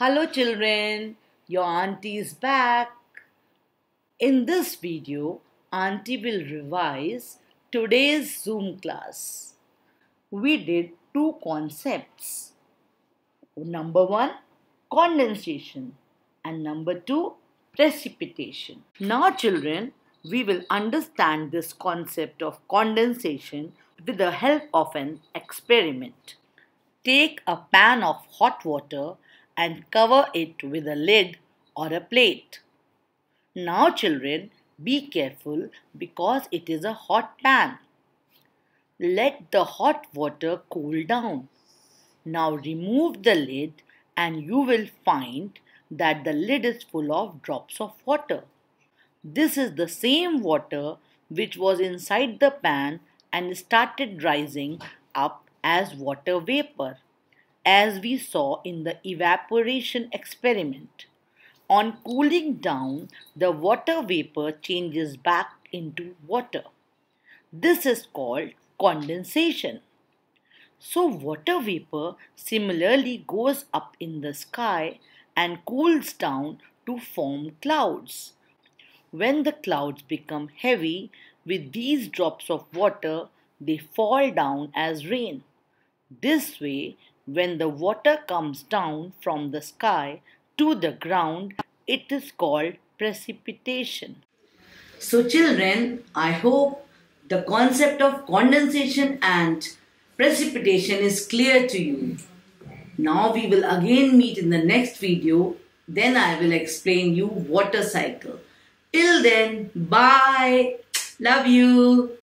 Hello children, your auntie is back. In this video, auntie will revise today's Zoom class. We did two concepts. Number one, condensation and number two, precipitation. Now children, we will understand this concept of condensation with the help of an experiment. Take a pan of hot water and cover it with a lid or a plate. Now children, be careful because it is a hot pan. Let the hot water cool down. Now remove the lid and you will find that the lid is full of drops of water. This is the same water which was inside the pan and started rising up as water vapor, as we saw in the evaporation experiment. On cooling down, the water vapor changes back into water. This is called condensation. So, water vapor similarly goes up in the sky and cools down to form clouds. When the clouds become heavy with these drops of water, they fall down as rain. This way, when the water comes down from the sky to the ground, it is called precipitation. So, children, I hope the concept of condensation and precipitation is clear to you. Now we will again meet in the next video. Then I will explain you water cycle. Till then, bye. Love you.